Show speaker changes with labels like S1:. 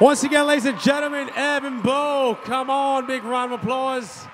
S1: Once again, ladies and gentlemen, Evan Bo, come on, big round of applause.